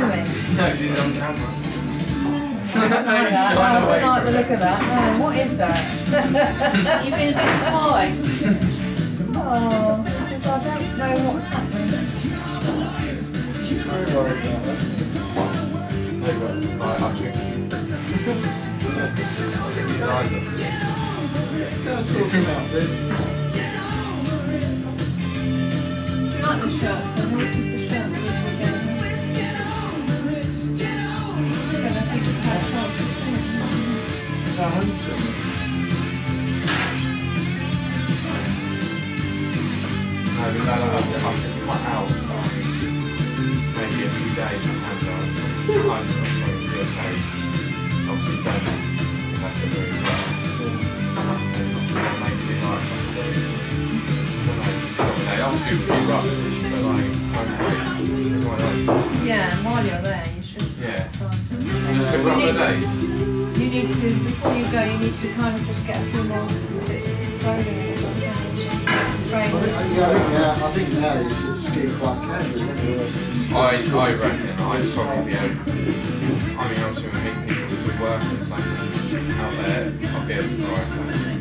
doing? No, he's on camera. I don't like that. No, I don't like the look of that. No, what is that? You've been a bit quiet. oh, this is, I don't know what's happening. Very worried about that. No, but like, I think. I think he's either. Yeah, sort him out this. Do you like the shirt? I haven't seen it. No, but no, no, I think I can cut out um, maybe a few days the behind the sorry, the USA. Obviously, don't have to do it well. And maybe like I don't know, stop there. Obviously, it would be rough, but like, hopefully, everyone else. Yeah, and while you're there, you should Yeah. try and Just a couple of days. You need to, before you go, you need to kind of just get a few more bits of clothing and stuff. I Trainers. think, yeah, I think now, I think now you should ski quite casual. I, I reckon I'd probably be able I mean, obviously, we meet people who work and stuff out there, I'll be able to drive that.